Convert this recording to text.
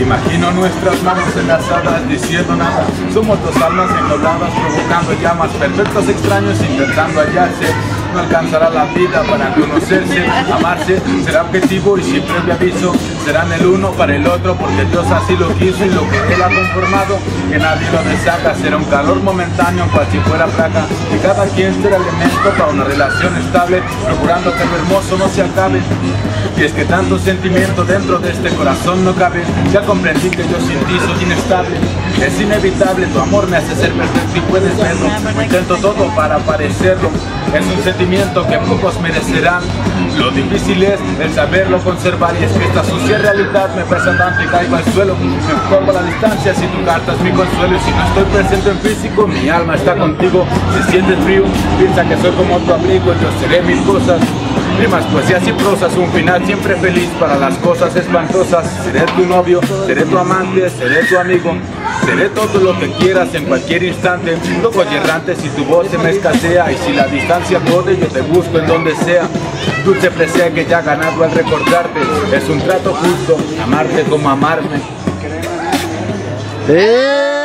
Imagino nuestras manos enlazadas diciendo nada. Somos dos almas englobadas provocando llamas Perfectos extraños intentando hallarse. No alcanzará la vida para conocerse, amarse, será objetivo y sin previo aviso, serán el uno para el otro porque Dios así lo quiso y lo que Él ha conformado, que nadie lo deshaga, será un calor momentáneo cual si fuera placa, y cada quien será elemento para una relación estable, procurando que lo hermoso no se acabe. Y es que tanto sentimiento dentro de este corazón no cabe, ya comprendí que yo sin inestable, es inevitable, tu amor me hace ser perfecto y puedes verlo, intento todo para parecerlo, es un sentimiento que pocos merecerán. Lo difícil es el saberlo conservar y es que esta sucia realidad me y caigo al suelo. Me pongo a la distancia si tu carta mi consuelo y si no estoy presente en físico, mi alma está contigo. Si sientes frío, piensa que soy como tu abrigo, yo seré mil cosas. Rimas, poesías y prosas, un final siempre feliz para las cosas espantosas. Seré tu novio, seré tu amante, seré tu amigo. Seré todo lo que quieras en cualquier instante. Loco y si tu voz se me escasea y si la distancia puede yo te busco en donde sea. Dulce presea que ya ganado al recordarte. Es un trato justo, amarte como amarme. ¡Eh!